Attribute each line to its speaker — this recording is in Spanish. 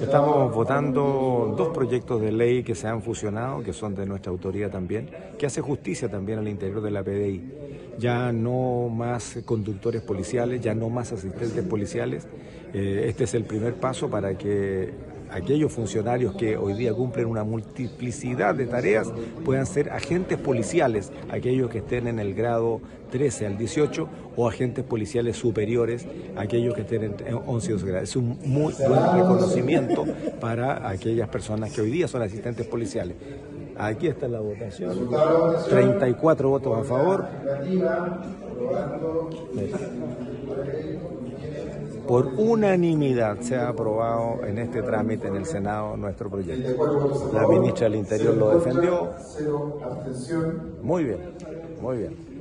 Speaker 1: Estamos votando dos proyectos de ley que se han fusionado, que son de nuestra autoría también, que hace justicia también al interior de la PDI. Ya no más conductores policiales, ya no más asistentes policiales. Eh, este es el primer paso para que aquellos funcionarios que hoy día cumplen una multiplicidad de tareas puedan ser agentes policiales, aquellos que estén en el grado 13 al 18 o agentes policiales superiores, aquelellos que estén en 11 o 12 grados. Es un muy buen reconocimiento para aquellas personas que hoy día son asistentes policiales. Aquí está la votación. 34 votos a favor por unanimidad se ha aprobado en este trámite en el Senado nuestro proyecto. La ministra del Interior lo defendió. Muy bien, muy bien.